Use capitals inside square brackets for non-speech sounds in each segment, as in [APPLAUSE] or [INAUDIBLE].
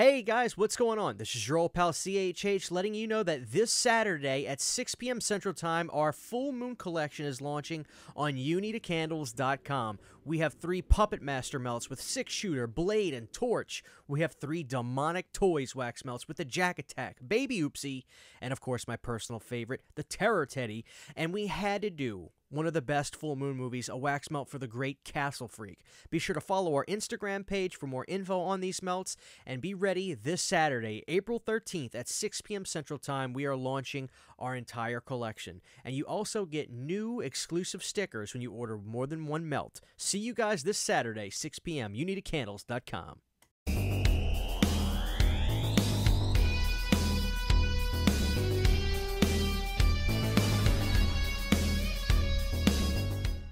Hey guys, what's going on? This is your old pal CHH letting you know that this Saturday at 6 p.m. Central Time, our full moon collection is launching on UneedaCandles.com. We have three Puppet Master melts with Six Shooter, Blade, and Torch. We have three Demonic Toys wax melts with the Jack Attack, Baby Oopsie, and of course my personal favorite, the Terror Teddy. And we had to do one of the best full moon movies, a wax melt for the great Castle Freak. Be sure to follow our Instagram page for more info on these melts and be ready this Saturday, April 13th at 6 p.m. Central Time. We are launching our entire collection. And you also get new exclusive stickers when you order more than one melt. See you guys this Saturday, 6 p.m. UneedaCandles.com.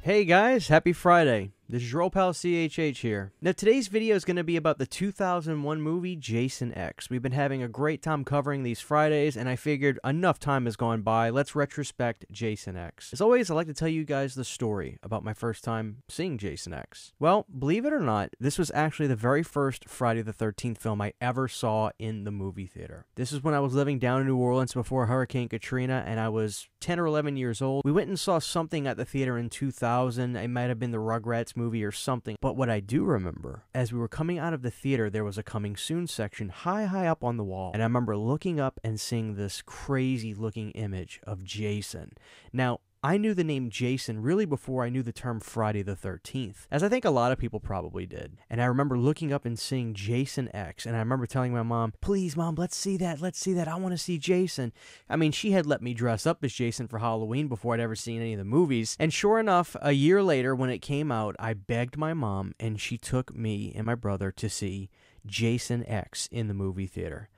Hey guys, happy Friday. This is your old pal CHH here. Now, today's video is going to be about the 2001 movie Jason X. We've been having a great time covering these Fridays, and I figured enough time has gone by. Let's retrospect Jason X. As always, I like to tell you guys the story about my first time seeing Jason X. Well, believe it or not, this was actually the very first Friday the 13th film I ever saw in the movie theater. This is when I was living down in New Orleans before Hurricane Katrina, and I was 10 or 11 years old. We went and saw something at the theater in 2000. It might have been the Rugrats movie or something. But what I do remember, as we were coming out of the theater, there was a coming soon section high, high up on the wall. And I remember looking up and seeing this crazy looking image of Jason. Now, I knew the name Jason really before I knew the term Friday the 13th, as I think a lot of people probably did. And I remember looking up and seeing Jason X, and I remember telling my mom, Please, mom, let's see that, let's see that, I want to see Jason. I mean, she had let me dress up as Jason for Halloween before I'd ever seen any of the movies. And sure enough, a year later, when it came out, I begged my mom, and she took me and my brother to see Jason X in the movie theater.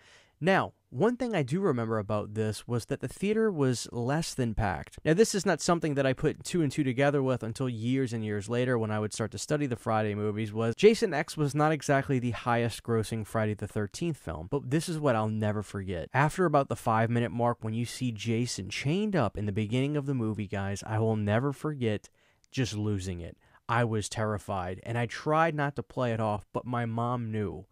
Now, one thing I do remember about this was that the theater was less than packed. Now, this is not something that I put two and two together with until years and years later when I would start to study the Friday movies was Jason X was not exactly the highest grossing Friday the 13th film, but this is what I'll never forget. After about the 5 minute mark when you see Jason chained up in the beginning of the movie, guys, I will never forget just losing it. I was terrified and I tried not to play it off, but my mom knew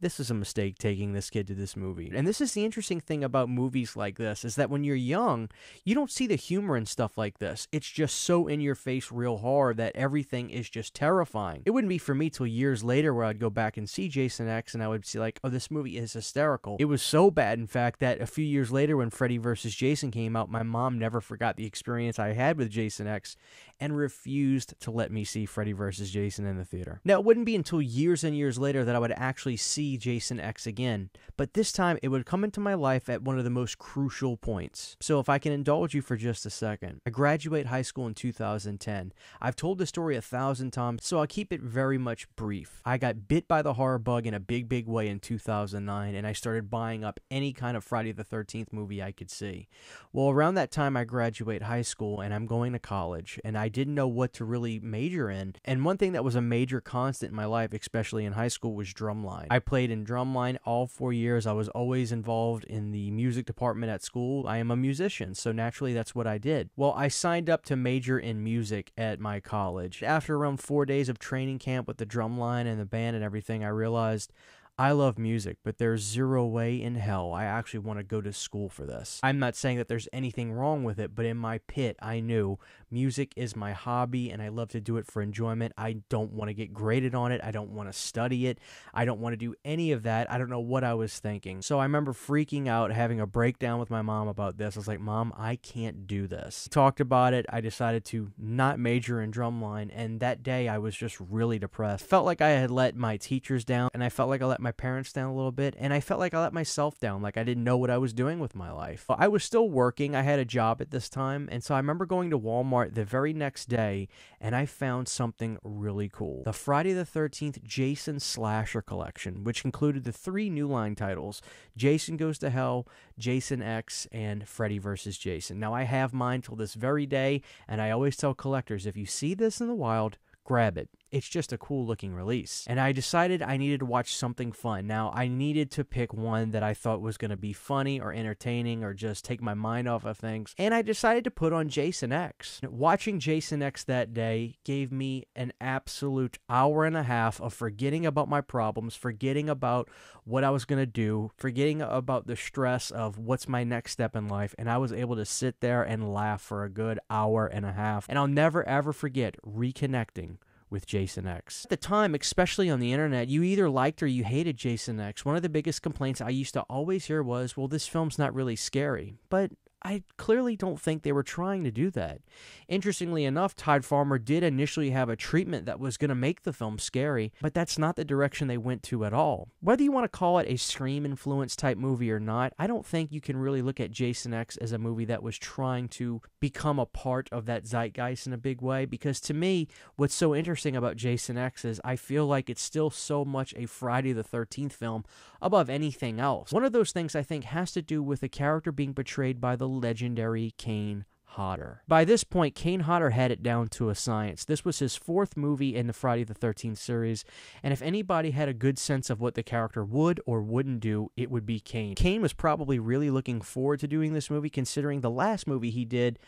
this is a mistake taking this kid to this movie. And this is the interesting thing about movies like this is that when you're young, you don't see the humor in stuff like this. It's just so in your face real hard that everything is just terrifying. It wouldn't be for me till years later where I'd go back and see Jason X and I would see like, oh, this movie is hysterical. It was so bad, in fact, that a few years later when Freddy vs. Jason came out, my mom never forgot the experience I had with Jason X and refused to let me see Freddy vs. Jason in the theater. Now, it wouldn't be until years and years later that I would actually see Jason X again, but this time it would come into my life at one of the most crucial points. So, if I can indulge you for just a second, I graduate high school in 2010. I've told the story a thousand times, so I'll keep it very much brief. I got bit by the horror bug in a big, big way in 2009, and I started buying up any kind of Friday the 13th movie I could see. Well, around that time, I graduate high school and I'm going to college, and I didn't know what to really major in. And one thing that was a major constant in my life, especially in high school, was drumline. I played in drumline all four years. I was always involved in the music department at school. I am a musician, so naturally that's what I did. Well, I signed up to major in music at my college. After around four days of training camp with the drumline and the band and everything, I realized I love music, but there's zero way in hell I actually want to go to school for this. I'm not saying that there's anything wrong with it, but in my pit, I knew music is my hobby and I love to do it for enjoyment. I don't want to get graded on it. I don't want to study it. I don't want to do any of that. I don't know what I was thinking. So I remember freaking out, having a breakdown with my mom about this. I was like, Mom, I can't do this. Talked about it. I decided to not major in drumline, and that day I was just really depressed. Felt like I had let my teachers down, and I felt like I let my parents down a little bit, and I felt like I let myself down, like I didn't know what I was doing with my life. I was still working, I had a job at this time, and so I remember going to Walmart the very next day, and I found something really cool. The Friday the 13th Jason Slasher Collection, which included the three new line titles Jason Goes to Hell, Jason X, and Freddy vs. Jason. Now, I have mine till this very day, and I always tell collectors if you see this in the wild, grab it. It's just a cool looking release. And I decided I needed to watch something fun. Now, I needed to pick one that I thought was going to be funny or entertaining or just take my mind off of things. And I decided to put on Jason X. Watching Jason X that day gave me an absolute hour and a half of forgetting about my problems, forgetting about what I was going to do, forgetting about the stress of what's my next step in life. And I was able to sit there and laugh for a good hour and a half. And I'll never ever forget reconnecting with Jason X. At the time, especially on the internet, you either liked or you hated Jason X. One of the biggest complaints I used to always hear was, well, this film's not really scary. But I clearly don't think they were trying to do that. Interestingly enough, Todd Farmer did initially have a treatment that was going to make the film scary, but that's not the direction they went to at all. Whether you want to call it a Scream influence type movie or not, I don't think you can really look at Jason X as a movie that was trying to become a part of that zeitgeist in a big way, because to me, what's so interesting about Jason X is I feel like it's still so much a Friday the 13th film above anything else. One of those things I think has to do with the character being portrayed by legendary Kane Hodder. By this point, Kane Hodder had it down to a science. This was his fourth movie in the Friday the 13th series, and if anybody had a good sense of what the character would or wouldn't do, it would be Kane. Kane was probably really looking forward to doing this movie, considering the last movie he did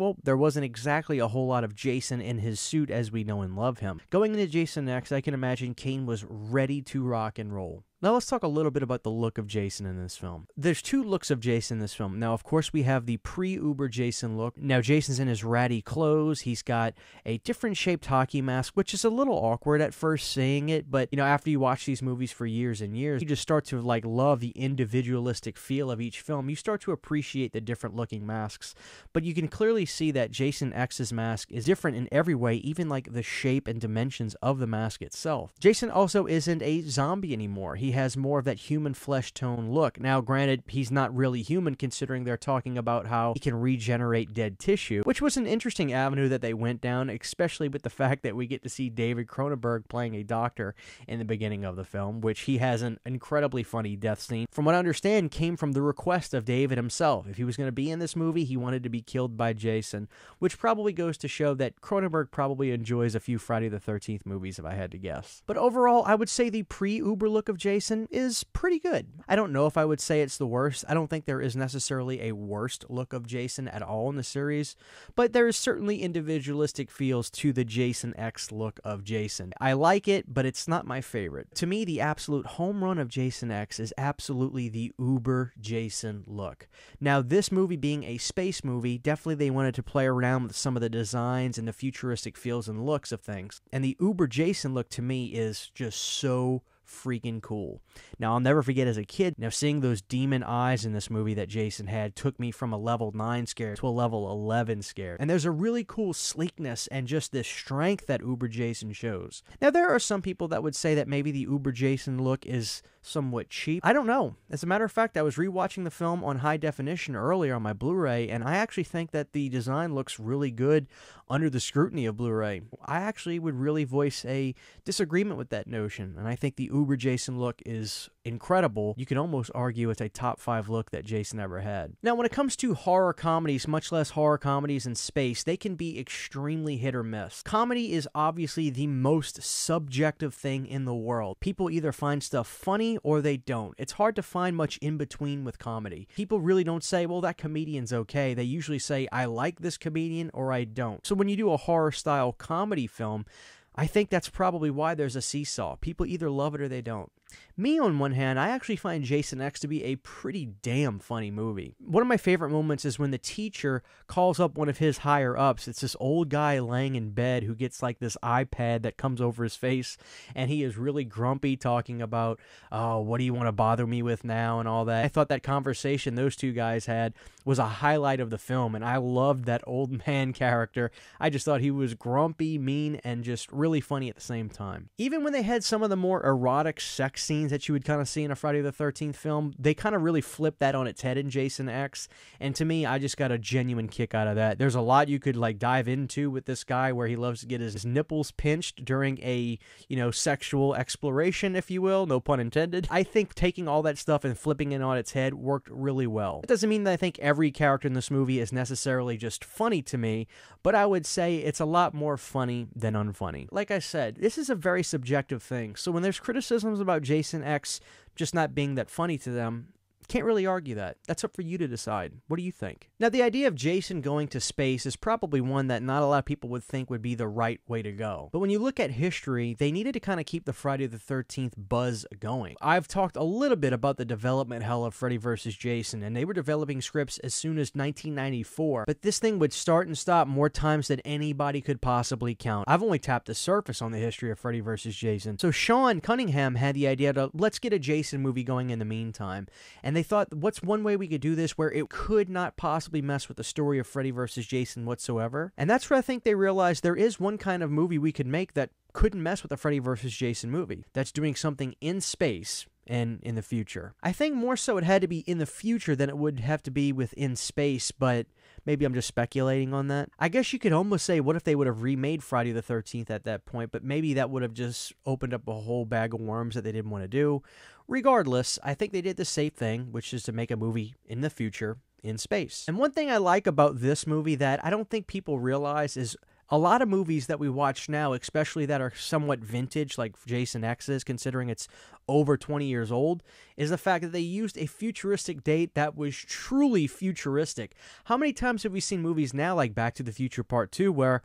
well, there wasn't exactly a whole lot of Jason in his suit as we know and love him. Going into Jason X, I can imagine Kane was ready to rock and roll. Now let's talk a little bit about the look of Jason in this film. There's two looks of Jason in this film. Now, of course, we have the pre-Uber Jason look. Now, Jason's in his ratty clothes. He's got a different shaped hockey mask, which is a little awkward at first seeing it, but you know, after you watch these movies for years and years, you just start to like love the individualistic feel of each film. You start to appreciate the different looking masks, but you can clearly see that Jason X's mask is different in every way, even like the shape and dimensions of the mask itself. Jason also isn't a zombie anymore. He has more of that human flesh tone look. Now, granted, he's not really human considering they're talking about how he can regenerate dead tissue, which was an interesting avenue that they went down, especially with the [LAUGHS] fact that we get to see David Cronenberg playing a doctor in the beginning of the film, which he has an incredibly funny death scene. From what I understand, came from the request of David himself. If he was going to be in this movie, he wanted to be killed by Jason, which probably goes to show that Cronenberg probably enjoys a few Friday the 13th movies, if I had to guess. But overall, I would say the pre Uber look of Jason Jason is pretty good. I don't know if I would say it's the worst. I don't think there is necessarily a worst look of Jason at all in the series, but there is certainly individualistic feels to the Jason X look of Jason. I like it, but it's not my favorite. To me, the absolute home run of Jason X is absolutely the Uber Jason look. Now, this movie being a space movie, definitely they wanted to play around with some of the designs and the futuristic feels and looks of things. And the Uber Jason look to me is just so freaking cool. Now, I'll never forget as a kid, now seeing those demon eyes in this movie that Jason had took me from a level 9 scare to a level 11 scare. And there's a really cool sleekness and just this strength that Uber Jason shows. Now, there are some people that would say that maybe the Uber Jason look is somewhat cheap. I don't know. As a matter of fact, I was rewatching the film on high definition earlier on my Blu ray, and I actually think that the design looks really good under the scrutiny of Blu ray. I actually would really voice a disagreement with that notion, and I think the Uber Jason look is incredible. You can almost argue it's a top five look that Jason ever had. Now, when it comes to horror comedies, much less horror comedies in space, they can be extremely hit or miss. Comedy is obviously the most subjective thing in the world. People either find stuff funny or they don't. It's hard to find much in between with comedy. People really don't say, well, that comedian's okay. They usually say, I like this comedian or I don't. So when you do a horror style comedy film, I think that's probably why there's a seesaw. People either love it or they don't. Me, on one hand, I actually find Jason X to be a pretty damn funny movie. One of my favorite moments is when the teacher calls up one of his higher ups. It's this old guy laying in bed who gets like this iPad that comes over his face, and he is really grumpy talking about, oh, what do you want to bother me with now, and all that. I thought that conversation those two guys had was a highlight of the film, and I loved that old [LAUGHS] man character. I just thought he was grumpy, mean, and just really funny at the same time. Even when they had some of the more erotic sex scenes that you would kind of see in a Friday the 13th film, they kind of really flip that on its head in Jason X. And to me, I just got a genuine kick out of that. There's a lot you could like dive into with this guy where he loves to get his nipples pinched during a, you know, sexual exploration, if you will, no pun intended. I think taking all that stuff and flipping it on its head worked really well. It doesn't mean that I think every character in this movie is necessarily just funny to me, but I would say it's a lot more funny than unfunny. Like I said, this is a very subjective thing. So when there's criticisms about Jason X just not being that funny to them, can't really argue that. That's up for you to decide. What do you think? Now, the idea of Jason going to space is probably one that not a lot of people would think would be the right way to go. But when you look at history, they needed to kind of keep the Friday the 13th buzz going. I've talked a little bit about the development hell of Freddy vs. Jason, and they were developing scripts as soon as 1994. But this thing would start and stop more times than anybody could possibly count. I've only tapped the surface on the history of Freddy vs. Jason. So Sean Cunningham had the idea to let's get a Jason movie going in the meantime. And they they thought, what's one way we could do this where it could not possibly mess with the story of Freddy versus Jason whatsoever? And that's where I think they realized there is one kind of movie we could make that couldn't mess with the Freddy versus Jason movie. That's doing something in space and in the future. I think more so it had to be in the future than it would have to be within space, but maybe I'm just speculating on that. I guess you could almost say, what if they would have remade Friday the 13th at that point, but maybe that would have just opened up a whole bag of worms that they didn't want to do. Regardless, I think they did the safe thing, which is to make a movie in the future in space. And one thing I like about this movie that I don't think people realize is a lot of movies that we watch now, especially that are somewhat vintage, like Jason X is, considering it's over 20 years old, is the fact that they used a futuristic date that was truly futuristic. How many times have we seen movies now, like Back to the Future Part 2, where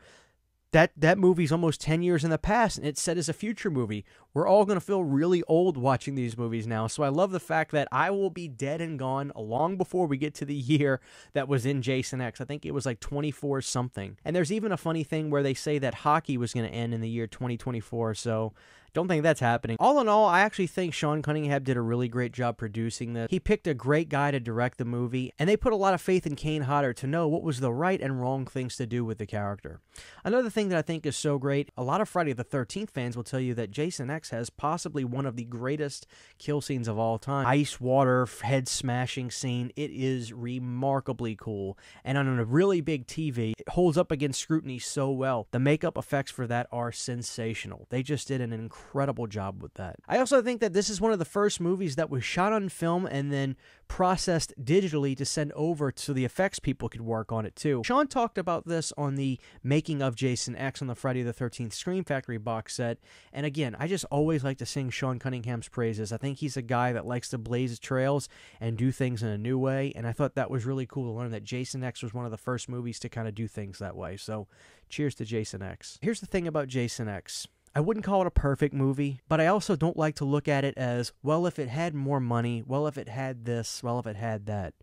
that that movie's almost 10 years in the past and it's set as a future movie we're all going to feel really old watching these movies now so i love the fact that i will be dead and gone long before we get to the [LAUGHS] year that was in jason x i think it was like 24 something and there's even a funny thing where they say that hockey was going to end in the year 2024 so don't think that's happening. All in all, I actually think Sean Cunningham did a really great job producing this. He picked a great guy to direct the movie, and they put a lot of faith in Kane Hodder to know what was the right and wrong things to do with the character. Another thing that I think is so great, a lot of Friday the 13th fans will tell you that Jason X has possibly one of the greatest kill scenes of all time. Ice water head smashing scene. It is remarkably cool. And on a really big TV, it holds up against scrutiny so well. The makeup effects for that are sensational. They just did an incredible job with that. I also think that this is one of the first movies that was shot on film and then processed digitally to send over so the effects people could work on it too. Sean talked about this on the making of Jason X on the Friday the 13th Scream Factory box set. And again, I just always like to sing Sean Cunningham's praises. I think he's a guy that likes to blaze trails and do things in a new way. And I thought that was really cool to learn that Jason X was one of the first movies to kind of do things that way. So cheers to Jason X. Here's the thing about Jason X. I wouldn't call it a perfect movie, but I also don't like to look at it as, well, if it had more money, well, if it had this, well, if it had that.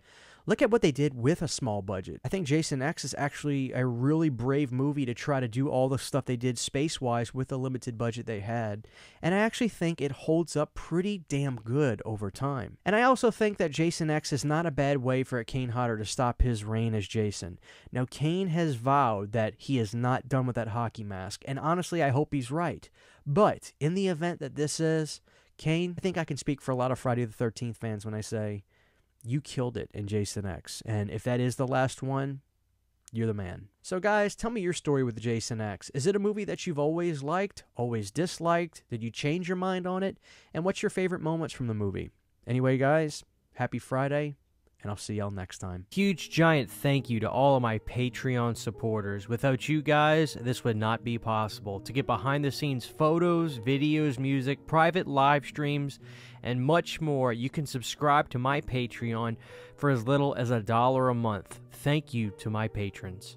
Look at what they did with a small budget. I think Jason X is actually a really brave movie to try to do all the stuff they did space wise with the limited budget they had. And I actually think it holds up pretty damn good over time. And I also think that Jason X is not a bad way for a Kane Hodder to stop his reign as Jason. Now, Kane has vowed that he is not done with that hockey mask, and honestly, I hope he's right. But in the event that this is, Kane, I think I can speak for a lot of Friday the 13th fans when I say you killed it in Jason X. And if that is the last one, you're the man. So, guys, tell me your story with Jason X. Is it a movie that you've always liked, always disliked? Did you change your mind on it? And what's your favorite moments from the movie? Anyway, guys, happy Friday and I'll see y'all next time. Huge giant thank you to all of my Patreon supporters. Without you guys, this would not be possible. To get behind the scenes photos, videos, music, private live streams, and much more, you can subscribe to my Patreon for as little as a dollar a month. Thank you to my patrons.